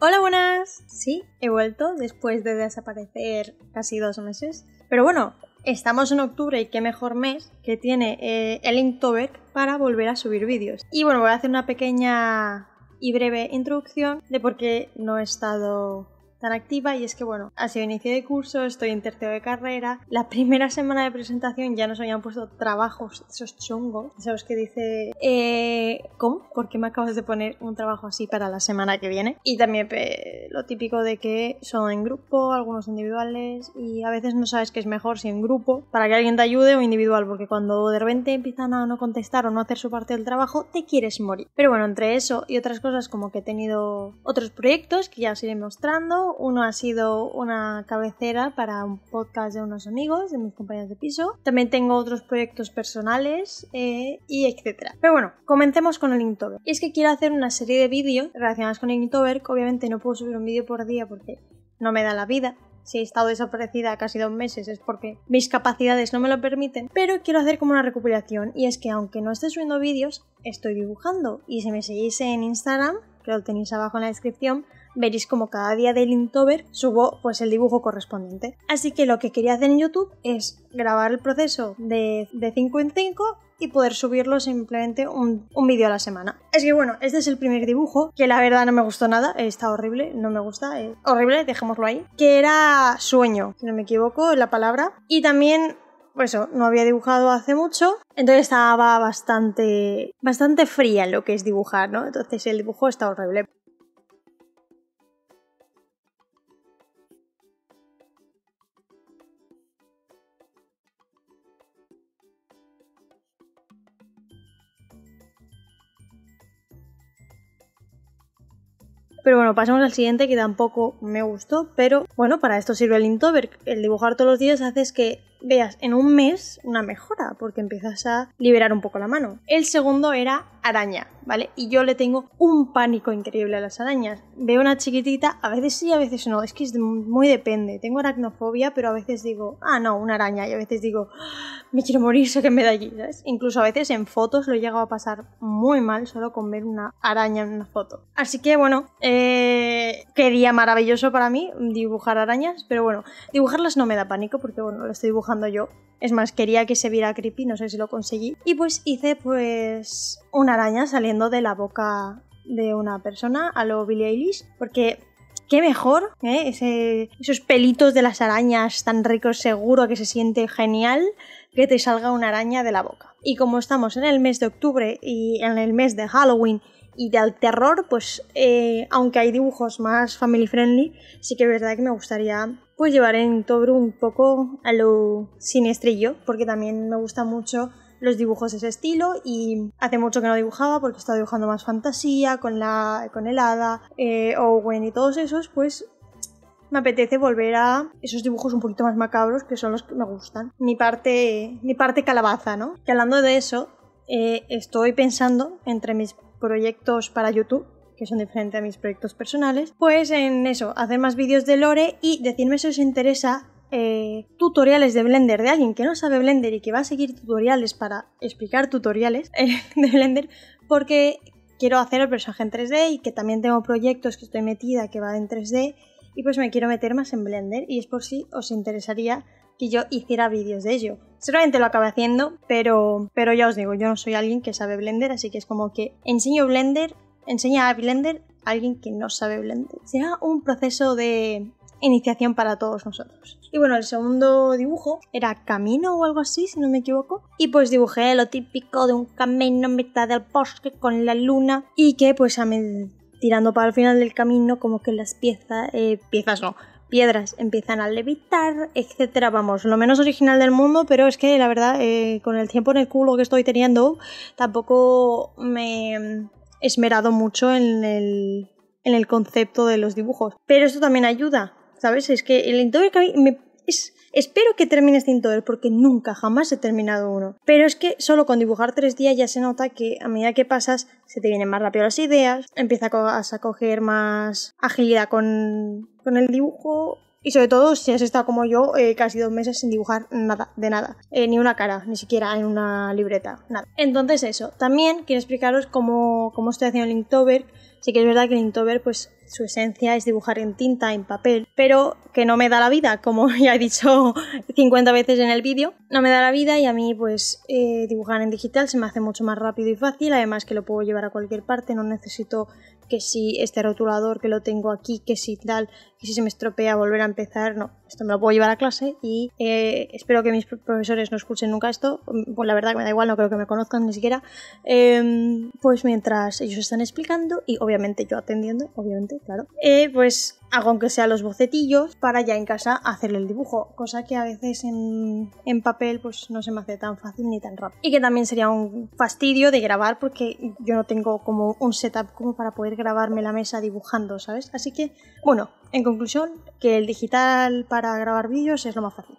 Hola, buenas. Sí, he vuelto después de desaparecer casi dos meses. Pero bueno, estamos en octubre y qué mejor mes que tiene eh, el Inktober para volver a subir vídeos. Y bueno, voy a hacer una pequeña y breve introducción de por qué no he estado tan activa y es que bueno, ha sido inicio de curso, estoy en tercero de carrera, la primera semana de presentación ya nos habían puesto trabajos, esos chungos, esos que dice, eh, ¿cómo? ¿Por qué me acabas de poner un trabajo así para la semana que viene? Y también lo típico de que son en grupo, algunos individuales y a veces no sabes qué es mejor si en grupo para que alguien te ayude o individual, porque cuando de repente empiezan a no contestar o no hacer su parte del trabajo, te quieres morir. Pero bueno, entre eso y otras cosas como que he tenido otros proyectos que ya os iré mostrando, uno ha sido una cabecera para un podcast de unos amigos, de mis compañeros de piso. También tengo otros proyectos personales eh, y etcétera. Pero bueno, comencemos con el Inktober. Y es que quiero hacer una serie de vídeos relacionados con el Inktober, obviamente no puedo subir un vídeo por día porque no me da la vida si he estado desaparecida casi dos meses es porque mis capacidades no me lo permiten, pero quiero hacer como una recuperación y es que aunque no esté subiendo vídeos, estoy dibujando y si me seguís en Instagram, que lo tenéis abajo en la descripción, veréis como cada día del Inktober subo pues el dibujo correspondiente. Así que lo que quería hacer en YouTube es grabar el proceso de, 5 en 5 y poder subirlo simplemente un, vídeo a la semana. Es que bueno, este es el primer dibujo, que la verdad no me gustó nada, está horrible, no me gusta, es horrible, dejémoslo ahí. Que era sueño, si no me equivoco, la palabra. Y también pues eso, no había dibujado hace mucho, entonces estaba bastante, bastante fría en lo que es dibujar, ¿no? Entonces el dibujo está horrible. Pero bueno, pasemos al siguiente que tampoco me gustó, pero bueno, para esto sirve el Inktober. El dibujar todos los días haces que veas en un mes una mejora, porque empiezas a liberar un poco la mano. El segundo era araña, ¿vale? Y yo le tengo un pánico increíble a las arañas. Veo una chiquitita, a veces sí, a veces no, es que es muy depende. Tengo aracnofobia, pero a veces digo, ah, no, una araña, y a veces digo, ah, me quiero morir, me da allí, ¿sabes? Incluso a veces en fotos lo he llegado a pasar muy mal solo con ver una araña en una foto. Así que bueno, eh, qué día maravilloso para mí dibujar arañas, pero bueno, dibujarlas no me da pánico porque bueno, lo estoy dibujando yo. Es más, quería que se viera creepy, no sé si lo conseguí. Y pues hice pues una araña saliendo de la boca de una persona a lo Billie Eilish, porque qué mejor, ¿eh? esos pelitos de las arañas tan ricos, seguro que se siente genial que te salga una araña de la boca. Y como estamos en el mes de octubre y en el mes de Halloween y del terror, pues eh, aunque hay dibujos más family friendly, sí que es verdad que me gustaría pues llevar en todo un poco a lo siniestrillo, porque también me gusta mucho los dibujos de ese estilo y hace mucho que no dibujaba porque estaba dibujando más fantasía con la con el hada eh, Owen y todos esos pues me apetece volver a esos dibujos un poquito más macabros que son los que me gustan. Mi parte mi parte calabaza no que hablando de eso eh, estoy pensando entre mis proyectos para YouTube que son diferentes a mis proyectos personales, pues en eso, hacer más vídeos de Lore y decirme si os interesa eh, tutoriales de Blender de alguien que no sabe Blender y que va a seguir tutoriales para explicar tutoriales eh, de Blender, porque quiero hacer el personaje en 3D y que también tengo proyectos que estoy metida que va en 3D y pues me quiero meter más en Blender y es por si os interesaría que yo hiciera vídeos de ello. Seguramente lo acabé haciendo, pero, pero ya os digo, yo no soy alguien que sabe Blender, así que es como que enseño Blender enseña a Blender a alguien que no sabe Blender. Será un proceso de iniciación para todos nosotros. Y bueno, el segundo dibujo era camino o algo así, si no me equivoco. Y pues dibujé lo típico de un camino en mitad del bosque con la luna y que pues tirando para el final del camino como que las piezas, eh, piezas no, piedras empiezan a levitar, etcétera. Vamos, lo menos original del mundo, pero es que la verdad, eh, con el tiempo en el culo que estoy teniendo, tampoco me esmerado mucho en el, en el concepto de los dibujos. Pero esto también ayuda, ¿sabes? Es que el Inktober me, es, espero que termine este Inktober porque nunca, jamás he terminado uno. Pero es que solo con dibujar tres días ya se nota que a medida que pasas se te vienen más rápido las ideas, empiezas a coger más agilidad con, con el dibujo Y sobre todo si has estado como yo eh, casi dos meses sin dibujar nada, de nada. Eh, ni una cara, ni siquiera en una libreta, nada. Entonces eso. También quiero explicaros cómo, cómo estoy haciendo el Inktober. Sí que es verdad que Inktober pues su esencia es dibujar en tinta, en papel, pero que no me da la vida, como ya he dicho 50 veces en el vídeo, no me da la vida y a mí pues eh, dibujar en digital se me hace mucho más rápido y fácil, además que lo puedo llevar a cualquier parte, no necesito que si este rotulador que lo tengo aquí, que si tal, que si se me estropea volver a empezar, no, esto me lo puedo llevar a clase y eh, espero que mis profesores no escuchen nunca esto, pues la verdad que me da igual, no creo que me conozcan ni siquiera, em, pues mientras ellos están explicando y obviamente yo atendiendo, obviamente, claro, eh, pues hago aunque sea los bocetillos para ya en casa hacerle el dibujo, cosa que a veces en, en, papel pues no se me hace tan fácil ni tan rápido. Y que también sería un fastidio de grabar porque yo no tengo como un setup como para poder grabarme la mesa dibujando, ¿sabes? Así que, bueno, en conclusión, que el digital para grabar vídeos es lo más fácil.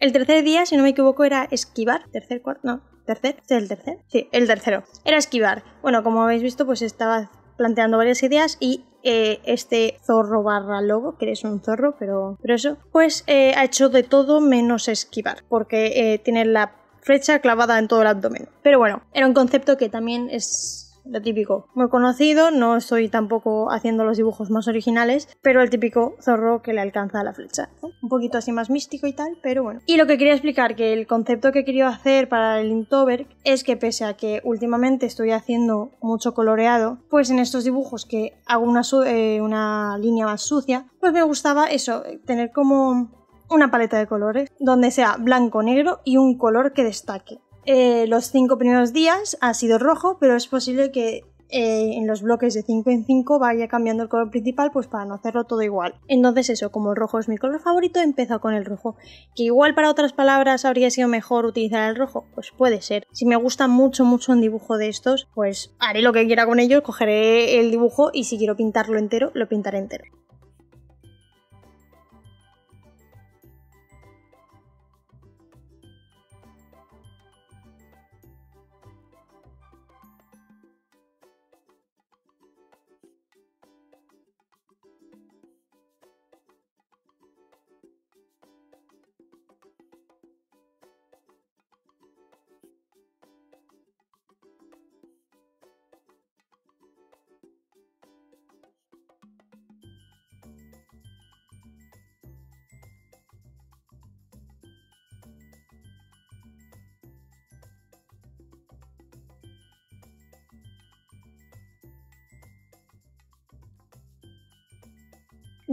El tercer día, si no me equivoco, era esquivar. Tercer, cuarto, no, tercer, ¿es el tercer? Sí, el tercero. Era esquivar. Bueno, como habéis visto, pues estaba planteando varias ideas y eh, este zorro barra lobo, que es un zorro, pero, pero eso, pues eh, ha hecho de todo menos esquivar, porque eh, tiene la flecha clavada en todo el abdomen. Pero bueno, era un concepto que también es lo típico, muy conocido, no estoy tampoco haciendo los dibujos más originales, pero el típico zorro que le alcanza la flecha. Un poquito así más místico y tal, pero bueno. Y lo que quería explicar, que el concepto que quería hacer para el Inktober es que pese a que últimamente estoy haciendo mucho coloreado, pues en estos dibujos que hago una, eh, una línea más sucia, pues me gustaba eso, tener como una paleta de colores donde sea blanco, negro y un color que destaque. Eh, los cinco primeros días ha sido rojo, pero es posible que eh, en los bloques de 5 en 5 vaya cambiando el color principal pues para no hacerlo todo igual. Entonces eso, como el rojo es mi color favorito, empezado con el rojo. Que igual para otras palabras habría sido mejor utilizar el rojo, pues puede ser. Si me gusta mucho mucho un dibujo de estos, pues haré lo que quiera con ellos, cogeré el dibujo y si quiero pintarlo entero, lo pintaré entero.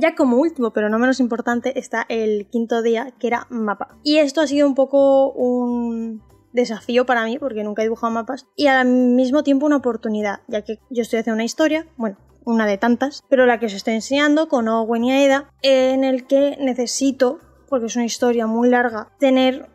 Ya como último, pero no menos importante, está el quinto día, que era mapa. Y esto ha sido un poco un desafío para mí, porque nunca he dibujado mapas, y al mismo tiempo una oportunidad, ya que yo estoy haciendo una historia, bueno, una de tantas, pero la que os estoy enseñando con Owen y Aeda, en el que necesito, porque es una historia muy larga, tener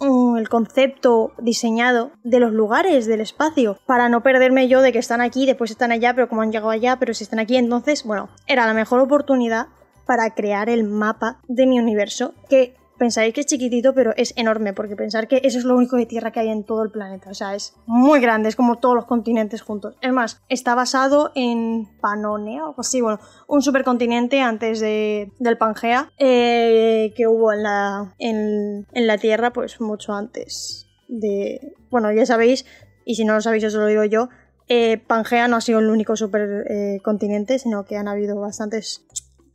el concepto diseñado de los lugares, del espacio, para no perderme yo de que están aquí, después están allá, pero como han llegado allá, pero si están aquí, entonces, bueno, era la mejor oportunidad para crear el mapa de mi universo, que pensáis que es chiquitito, pero es enorme, porque pensar que eso es lo único de tierra que hay en todo el planeta. O sea, es muy grande, es como todos los continentes juntos. Es más, está basado en Panonia o algo bueno, un supercontinente antes de, del Pangea eh, que hubo en la, en, la Tierra, pues mucho antes de. Bueno, ya sabéis, y si no lo sabéis, os lo digo yo. Eh, Pangea no ha sido el único supercontinente, sino que han habido bastantes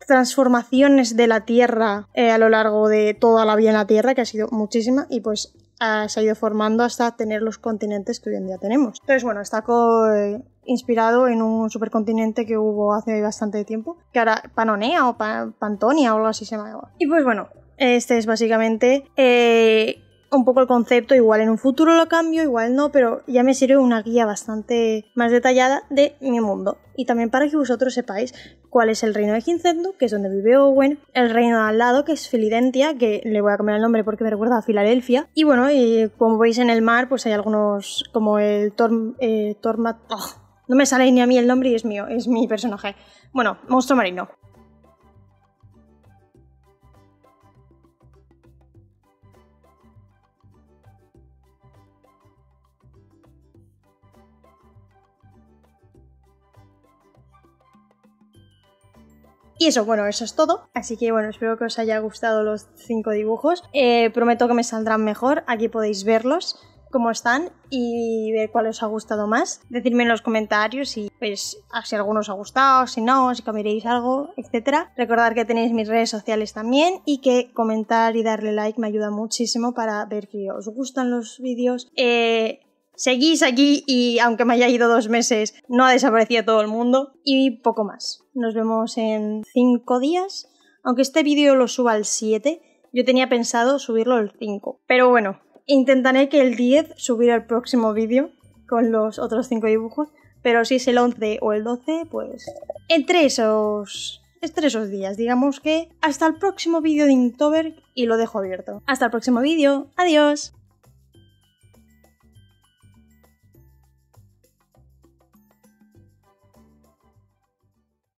transformaciones de la Tierra eh, a lo largo de toda la vida en la Tierra, que ha sido muchísima, y pues se ha ido formando hasta tener los continentes que hoy en día tenemos. Entonces, bueno, está inspirado en un supercontinente que hubo hace bastante tiempo, que ahora Panonea o Pantonia o algo así se llama. Y pues bueno, este es básicamente eh, un poco el concepto, igual en un futuro lo cambio, igual no, pero ya me sirve una guía bastante más detallada de mi mundo. Y también para que vosotros sepáis cuál es el reino de Ginzendo, que es donde vive Owen, el reino de al lado, que es Filidentia, que le voy a cambiar el nombre porque me recuerda a Filadelfia. Y bueno, y como veis en el mar, pues hay algunos como el Torm... Eh, Tormat... ¡oh! no me sale ni a mí el nombre y es mío, es mi personaje. Bueno, monstruo marino. Y eso, bueno, eso es todo. Así que bueno, espero que os haya gustado los cinco dibujos. Eh, prometo que me saldrán mejor. Aquí podéis verlos cómo están y ver cuál os ha gustado más. Decidme en los comentarios si, pues, si alguno os ha gustado, si no, si cambiaréis algo, etc. Recordad que tenéis mis redes sociales también y que comentar y darle like me ayuda muchísimo para ver que os gustan los vídeos. Eh, seguís aquí y aunque me haya ido dos meses, no ha desaparecido todo el mundo y poco más. Nos vemos en cinco días. Aunque este vídeo lo suba al 7, yo tenía pensado subirlo al 5. Pero bueno, Intentaré que el 10 subiera el próximo vídeo con los otros 5 dibujos, pero si es el 11 o el 12, pues entre esos, entre esos días, digamos que hasta el próximo vídeo de Inktober y lo dejo abierto. Hasta el próximo vídeo, adiós.